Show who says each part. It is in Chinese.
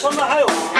Speaker 1: 他们还有。